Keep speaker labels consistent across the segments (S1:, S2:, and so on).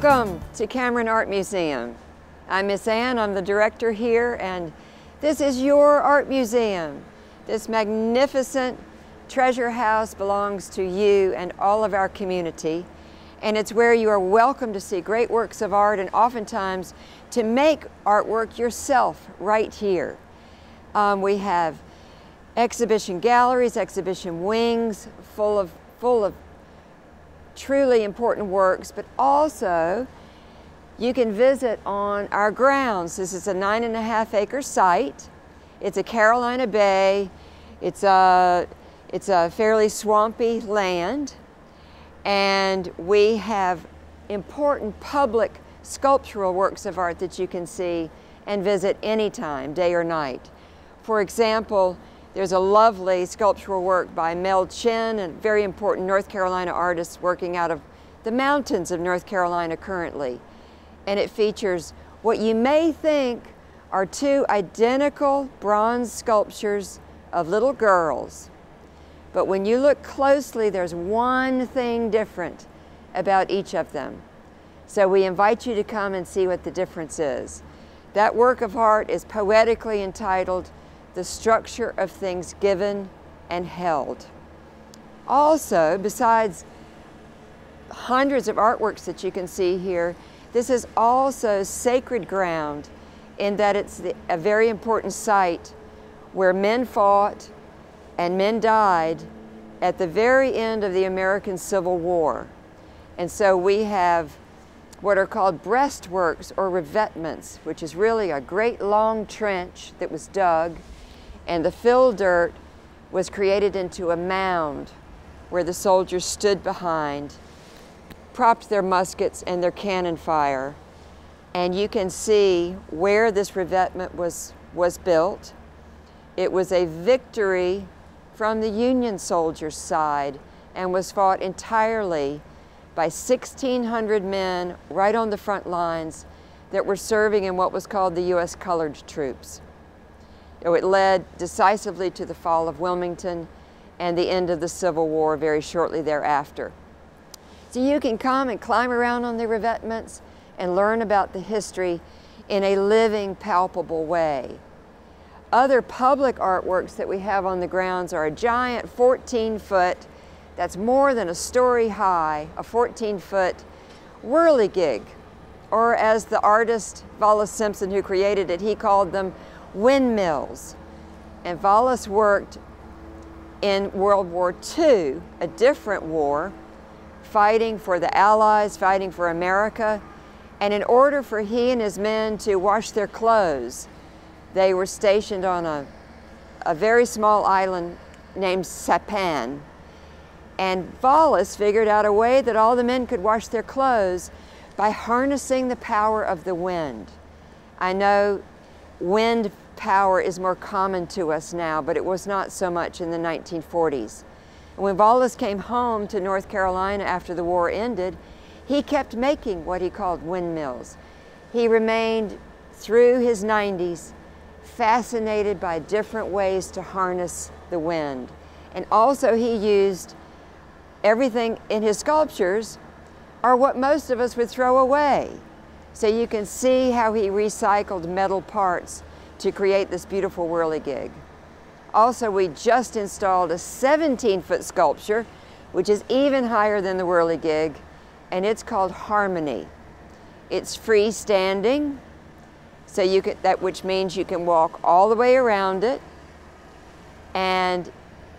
S1: Welcome to Cameron Art Museum. I'm Miss Ann, I'm the director here, and this is your art museum. This magnificent treasure house belongs to you and all of our community, and it's where you are welcome to see great works of art and oftentimes to make artwork yourself right here. Um, we have exhibition galleries, exhibition wings full of, full of truly important works, but also you can visit on our grounds. This is a nine and a half acre site. It's a Carolina Bay. It's a, it's a fairly swampy land. And we have important public sculptural works of art that you can see and visit anytime, day or night. For example, there's a lovely sculptural work by Mel Chin, a very important North Carolina artist working out of the mountains of North Carolina currently. And it features what you may think are two identical bronze sculptures of little girls. But when you look closely, there's one thing different about each of them. So we invite you to come and see what the difference is. That work of art is poetically entitled the structure of things given and held. Also, besides hundreds of artworks that you can see here, this is also sacred ground in that it's the, a very important site where men fought and men died at the very end of the American Civil War. And so we have what are called breastworks or revetments, which is really a great long trench that was dug and the fill dirt was created into a mound where the soldiers stood behind, propped their muskets and their cannon fire. And you can see where this revetment was, was built. It was a victory from the Union soldiers' side and was fought entirely by 1,600 men right on the front lines that were serving in what was called the U.S. Colored Troops. It led decisively to the fall of Wilmington and the end of the Civil War very shortly thereafter. So you can come and climb around on the revetments and learn about the history in a living, palpable way. Other public artworks that we have on the grounds are a giant 14 foot, that's more than a story high, a 14 foot whirligig, or as the artist Vollis Simpson who created it, he called them windmills. And Vollis worked in World War II, a different war, fighting for the Allies, fighting for America. And in order for he and his men to wash their clothes, they were stationed on a, a very small island named Saipan. And Vollis figured out a way that all the men could wash their clothes by harnessing the power of the wind. I know wind power is more common to us now, but it was not so much in the 1940s. And when Vollis came home to North Carolina after the war ended, he kept making what he called windmills. He remained through his 90s fascinated by different ways to harness the wind. And also he used everything in his sculptures are what most of us would throw away. So you can see how he recycled metal parts to create this beautiful whirligig. Also, we just installed a 17 foot sculpture, which is even higher than the whirligig, and it's called Harmony. It's freestanding, so you can, that which means you can walk all the way around it, and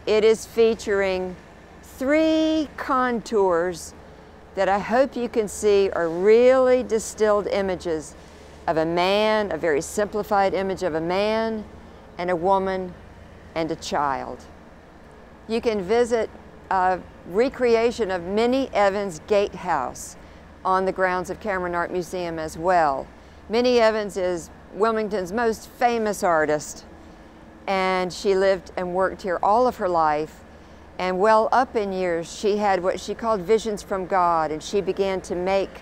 S1: it is featuring three contours that I hope you can see are really distilled images of a man, a very simplified image of a man and a woman and a child. You can visit a recreation of Minnie Evans Gatehouse on the grounds of Cameron Art Museum as well. Minnie Evans is Wilmington's most famous artist and she lived and worked here all of her life and well up in years, she had what she called visions from God, and she began to make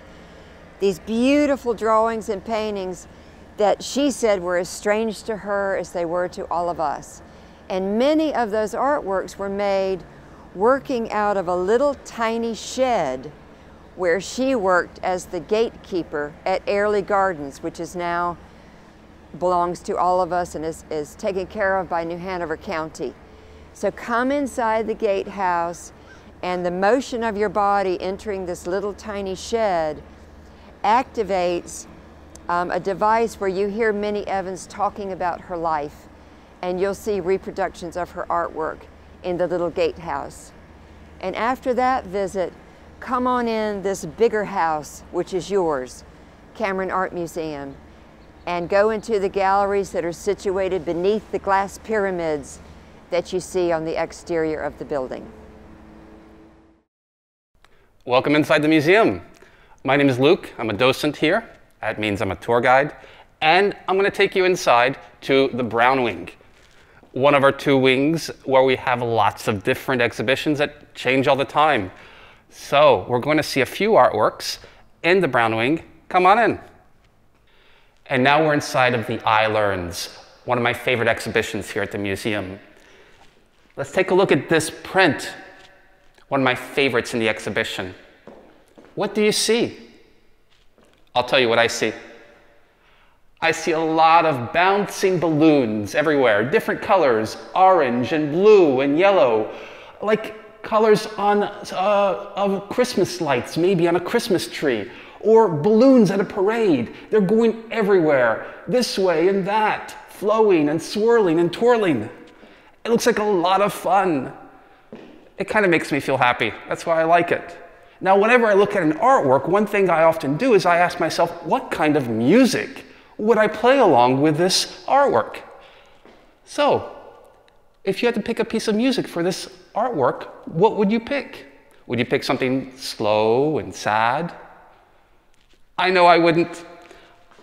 S1: these beautiful drawings and paintings that she said were as strange to her as they were to all of us. And many of those artworks were made working out of a little tiny shed where she worked as the gatekeeper at Airlie Gardens, which is now belongs to all of us and is, is taken care of by New Hanover County. So come inside the gatehouse and the motion of your body entering this little tiny shed activates um, a device where you hear Minnie Evans talking about her life and you'll see reproductions of her artwork in the little gatehouse. And after that visit, come on in this bigger house, which is yours, Cameron Art Museum, and go into the galleries that are situated beneath the glass pyramids that you see on the exterior of the building.
S2: Welcome inside the museum. My name is Luke. I'm a docent here. That means I'm a tour guide. And I'm going to take you inside to the Brown Wing, one of our two wings where we have lots of different exhibitions that change all the time. So we're going to see a few artworks in the Brown Wing. Come on in. And now we're inside of the I Learns, one of my favorite exhibitions here at the museum. Let's take a look at this print, one of my favorites in the exhibition. What do you see? I'll tell you what I see. I see a lot of bouncing balloons everywhere, different colors, orange and blue and yellow, like colors on uh, of Christmas lights, maybe on a Christmas tree, or balloons at a parade. They're going everywhere, this way and that, flowing and swirling and twirling. It looks like a lot of fun. It kind of makes me feel happy. That's why I like it. Now, whenever I look at an artwork, one thing I often do is I ask myself, what kind of music would I play along with this artwork? So, if you had to pick a piece of music for this artwork, what would you pick? Would you pick something slow and sad? I know I wouldn't.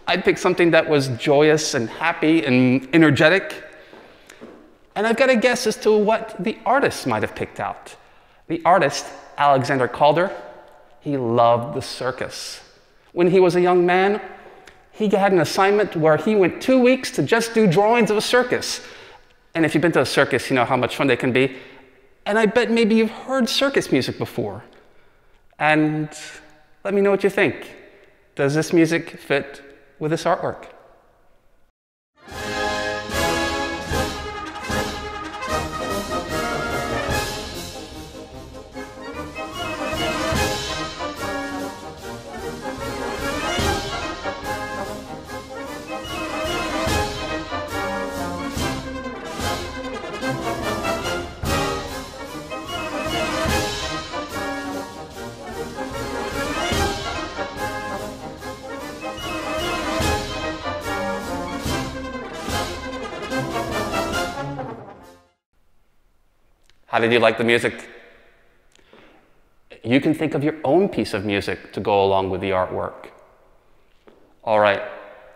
S2: I'd pick something that was joyous and happy and energetic. And I've got a guess as to what the artist might have picked out. The artist, Alexander Calder, he loved the circus. When he was a young man, he had an assignment where he went two weeks to just do drawings of a circus. And if you've been to a circus, you know how much fun they can be. And I bet maybe you've heard circus music before. And let me know what you think. Does this music fit with this artwork? How did you like the music? You can think of your own piece of music to go along with the artwork. All right,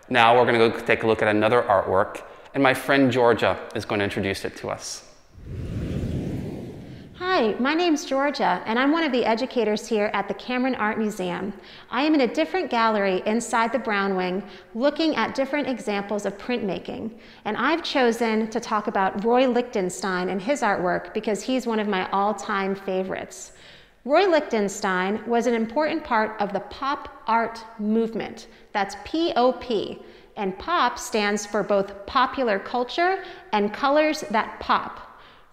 S2: now we're going to go take a look at another artwork, and my friend Georgia is going to introduce it to us.
S3: Hi, my name's Georgia, and I'm one of the educators here at the Cameron Art Museum. I am in a different gallery inside the Brown Wing looking at different examples of printmaking. And I've chosen to talk about Roy Lichtenstein and his artwork because he's one of my all-time favorites. Roy Lichtenstein was an important part of the pop art movement. That's P-O-P. And pop stands for both popular culture and colors that pop.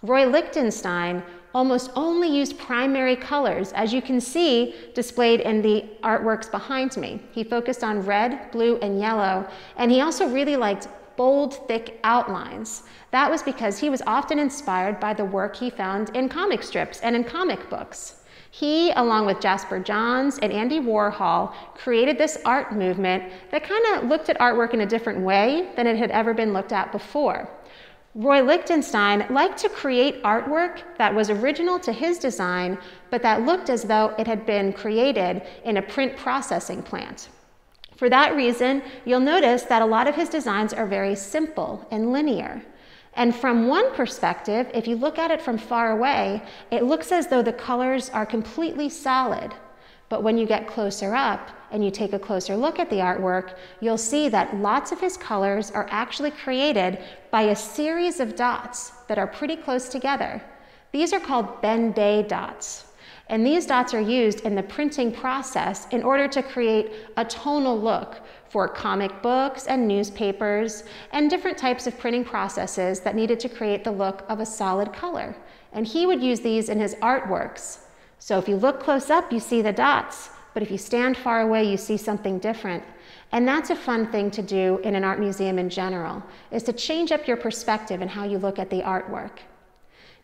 S3: Roy Lichtenstein almost only used primary colors, as you can see displayed in the artworks behind me. He focused on red, blue, and yellow, and he also really liked bold, thick outlines. That was because he was often inspired by the work he found in comic strips and in comic books. He, along with Jasper Johns and Andy Warhol, created this art movement that kind of looked at artwork in a different way than it had ever been looked at before. Roy Lichtenstein liked to create artwork that was original to his design, but that looked as though it had been created in a print processing plant. For that reason, you'll notice that a lot of his designs are very simple and linear. And from one perspective, if you look at it from far away, it looks as though the colors are completely solid. But when you get closer up and you take a closer look at the artwork, you'll see that lots of his colors are actually created by a series of dots that are pretty close together. These are called Ben Day dots. And these dots are used in the printing process in order to create a tonal look for comic books and newspapers and different types of printing processes that needed to create the look of a solid color. And he would use these in his artworks. So if you look close up, you see the dots, but if you stand far away, you see something different. And that's a fun thing to do in an art museum in general, is to change up your perspective and how you look at the artwork.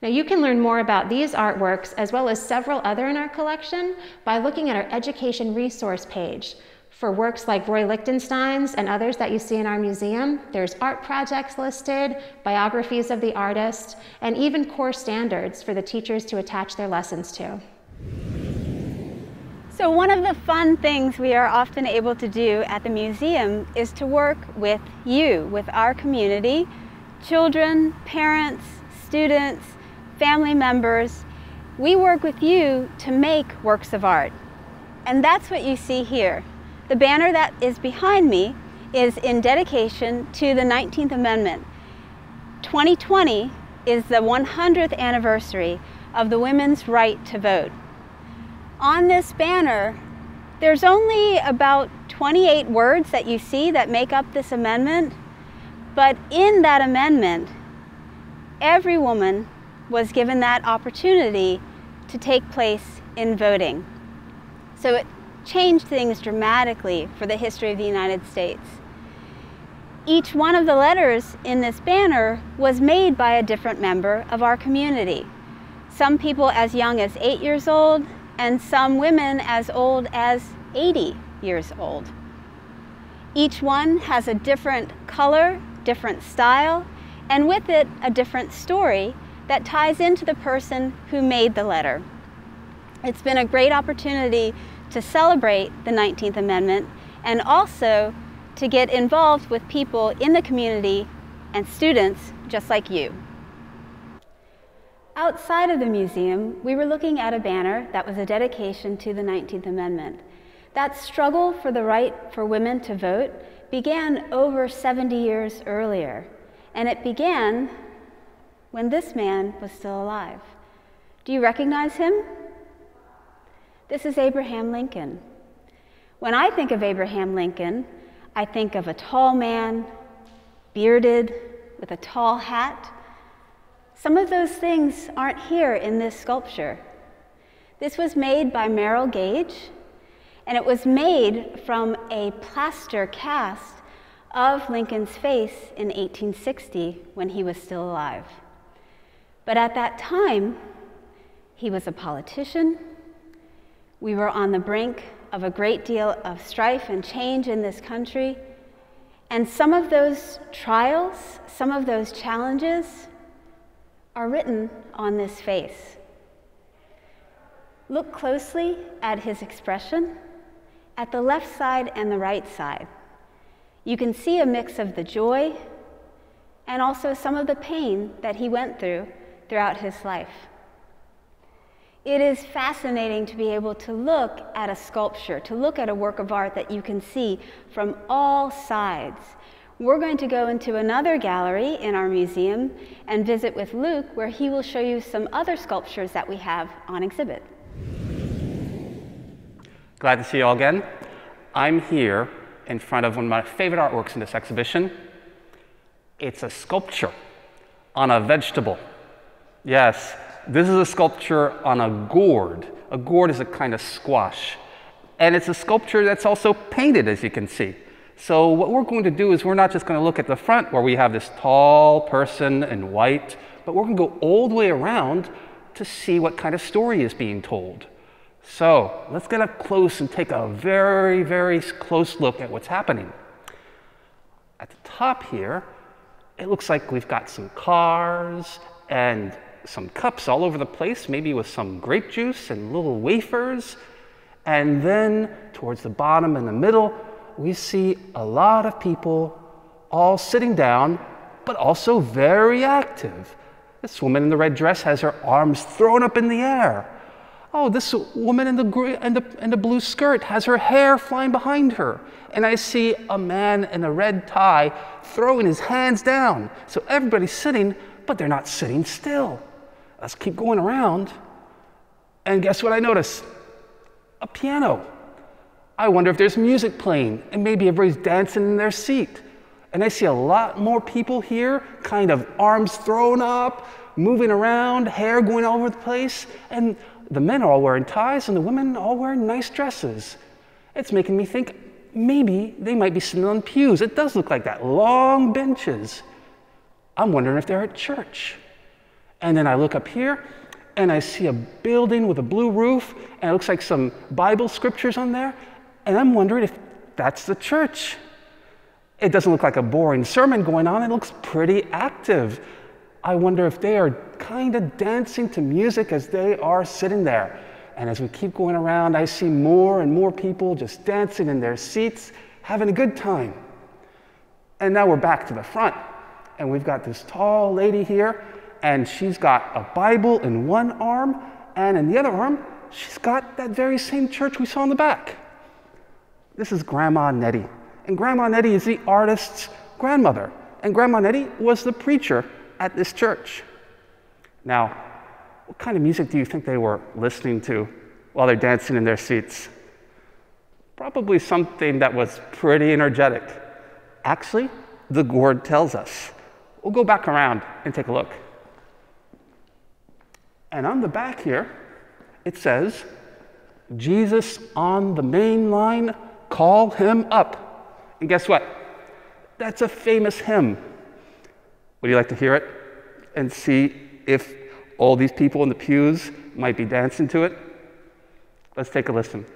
S3: Now you can learn more about these artworks as well as several other in our collection by looking at our education resource page. For works like Roy Lichtenstein's and others that you see in our museum, there's art projects listed, biographies of the artist, and even core standards for the teachers to attach their lessons to.
S4: So one of the fun things we are often able to do at the museum is to work with you, with our community, children, parents, students, family members, we work with you to make works of art. And that's what you see here. The banner that is behind me is in dedication to the 19th Amendment. 2020 is the 100th anniversary of the women's right to vote. On this banner, there's only about 28 words that you see that make up this amendment, but in that amendment, every woman was given that opportunity to take place in voting. So it changed things dramatically for the history of the United States. Each one of the letters in this banner was made by a different member of our community. Some people as young as eight years old, and some women as old as 80 years old. Each one has a different color, different style, and with it, a different story that ties into the person who made the letter. It's been a great opportunity to celebrate the 19th Amendment and also to get involved with people in the community and students just like you. Outside of the museum, we were looking at a banner that was a dedication to the 19th Amendment. That struggle for the right for women to vote began over 70 years earlier, and it began when this man was still alive. Do you recognize him? This is Abraham Lincoln. When I think of Abraham Lincoln, I think of a tall man, bearded, with a tall hat. Some of those things aren't here in this sculpture. This was made by Merrill Gage, and it was made from a plaster cast of Lincoln's face in 1860 when he was still alive. But at that time, he was a politician. We were on the brink of a great deal of strife and change in this country. And some of those trials, some of those challenges are written on this face. Look closely at his expression at the left side and the right side. You can see a mix of the joy and also some of the pain that he went through throughout his life. It is fascinating to be able to look at a sculpture, to look at a work of art that you can see from all sides. We're going to go into another gallery in our museum and visit with Luke, where he will show you some other sculptures that we have on exhibit.
S2: Glad to see you all again. I'm here in front of one of my favorite artworks in this exhibition. It's a sculpture on a vegetable. Yes, this is a sculpture on a gourd. A gourd is a kind of squash. And it's a sculpture that's also painted, as you can see. So what we're going to do is we're not just going to look at the front where we have this tall person in white, but we're going to go all the way around to see what kind of story is being told. So let's get up close and take a very, very close look at what's happening. At the top here, it looks like we've got some cars and some cups all over the place, maybe with some grape juice and little wafers. And then towards the bottom and the middle, we see a lot of people all sitting down, but also very active. This woman in the red dress has her arms thrown up in the air. Oh, this woman in the, in, the, in the blue skirt has her hair flying behind her. And I see a man in a red tie throwing his hands down. So everybody's sitting, but they're not sitting still. Let's keep going around. And guess what I notice? A piano. I wonder if there's music playing and maybe everybody's dancing in their seat. And I see a lot more people here, kind of arms thrown up, moving around, hair going all over the place. And the men are all wearing ties and the women all wearing nice dresses. It's making me think maybe they might be sitting on pews. It does look like that, long benches. I'm wondering if they're at church. And then I look up here and I see a building with a blue roof and it looks like some Bible scriptures on there. And I'm wondering if that's the church. It doesn't look like a boring sermon going on, it looks pretty active. I wonder if they are kind of dancing to music as they are sitting there. And as we keep going around, I see more and more people just dancing in their seats, having a good time. And now we're back to the front, and we've got this tall lady here, and she's got a Bible in one arm, and in the other arm, she's got that very same church we saw in the back. This is Grandma Nettie. And Grandma Nettie is the artist's grandmother. And Grandma Nettie was the preacher at this church. Now, what kind of music do you think they were listening to while they're dancing in their seats? Probably something that was pretty energetic. Actually, the gourd tells us. We'll go back around and take a look. And on the back here, it says, Jesus on the main line, call him up. And guess what? That's a famous hymn. Would you like to hear it and see if all these people in the pews might be dancing to it? Let's take a listen.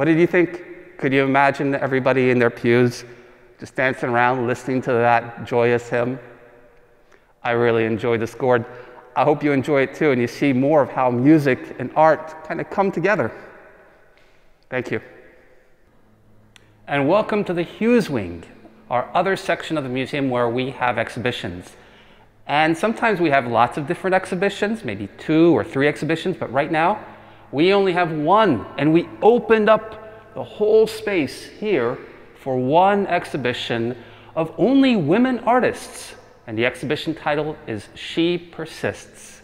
S2: What did you think? Could you imagine everybody in their pews just dancing around listening to that joyous hymn? I really enjoyed this gourd. I hope you enjoy it too and you see more of how music and art kind of come together. Thank you. And welcome to the Hughes Wing, our other section of the museum where we have exhibitions. And sometimes we have lots of different exhibitions, maybe two or three exhibitions, but right now we only have one, and we opened up the whole space here for one exhibition of only women artists. And the exhibition title is She Persists.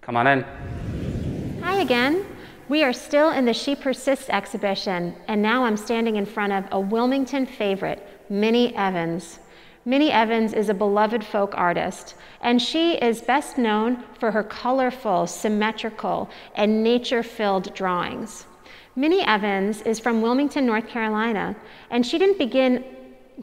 S2: Come on in.
S3: Hi again. We are still in the She Persists exhibition, and now I'm standing in front of a Wilmington favorite, Minnie Evans. Minnie Evans is a beloved folk artist, and she is best known for her colorful, symmetrical, and nature filled drawings. Minnie Evans is from Wilmington, North Carolina, and she didn't begin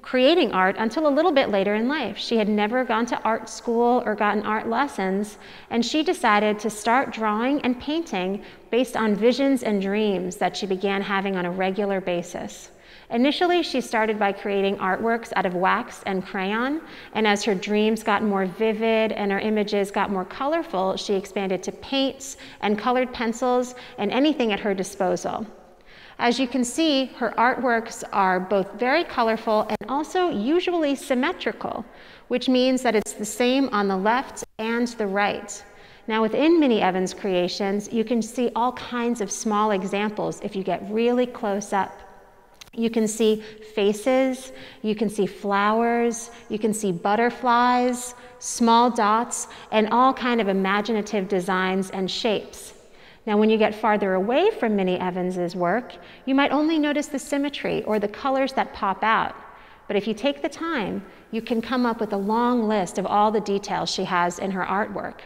S3: creating art until a little bit later in life. She had never gone to art school or gotten art lessons, and she decided to start drawing and painting based on visions and dreams that she began having on a regular basis. Initially, she started by creating artworks out of wax and crayon, and as her dreams got more vivid and her images got more colorful, she expanded to paints and colored pencils and anything at her disposal. As you can see, her artworks are both very colorful and also usually symmetrical, which means that it's the same on the left and the right. Now within Minnie Evans creations, you can see all kinds of small examples if you get really close up. You can see faces, you can see flowers, you can see butterflies, small dots, and all kind of imaginative designs and shapes. Now, when you get farther away from Minnie Evans's work, you might only notice the symmetry or the colors that pop out. But if you take the time, you can come up with a long list of all the details she has in her artwork.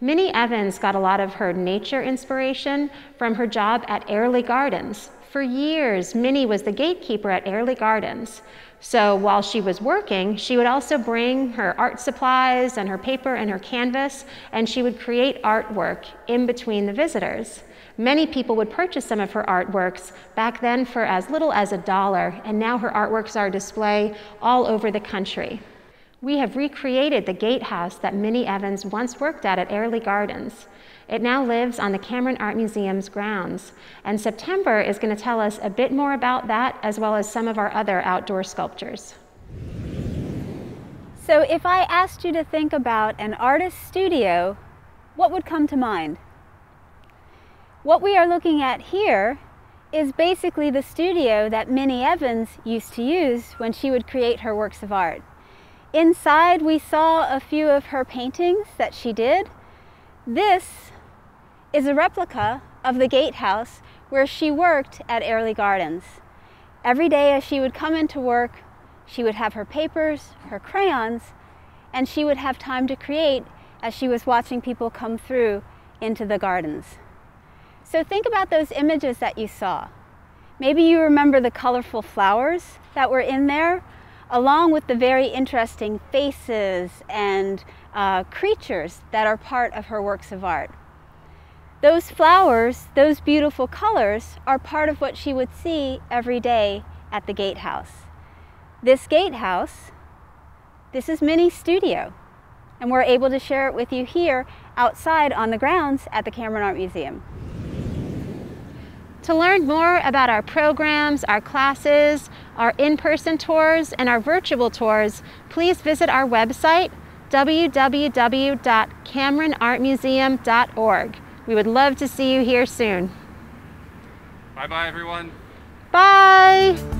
S3: Minnie Evans got a lot of her nature inspiration from her job at Airlie Gardens, for years, Minnie was the gatekeeper at Airlie Gardens. So while she was working, she would also bring her art supplies and her paper and her canvas, and she would create artwork in between the visitors. Many people would purchase some of her artworks back then for as little as a dollar, and now her artworks are display all over the country. We have recreated the gatehouse that Minnie Evans once worked at at Airlie Gardens. It now lives on the Cameron Art Museum's grounds, and September is going to tell us a bit more about that as well as some of our other outdoor sculptures.
S4: So if I asked you to think about an artist's studio, what would come to mind? What we are looking at here is basically the studio that Minnie Evans used to use when she would create her works of art. Inside we saw a few of her paintings that she did. This is a replica of the gatehouse where she worked at Airlie Gardens. Every day as she would come into work, she would have her papers, her crayons, and she would have time to create as she was watching people come through into the gardens. So think about those images that you saw. Maybe you remember the colorful flowers that were in there, along with the very interesting faces and uh, creatures that are part of her works of art. Those flowers, those beautiful colors, are part of what she would see every day at the gatehouse. This gatehouse, this is Minnie's studio, and we're able to share it with you here outside on the grounds at the Cameron Art Museum.
S3: To learn more about our programs, our classes, our in-person tours, and our virtual tours, please visit our website, www.cameronartmuseum.org. We would love to see you here soon.
S2: Bye-bye, everyone.
S3: Bye!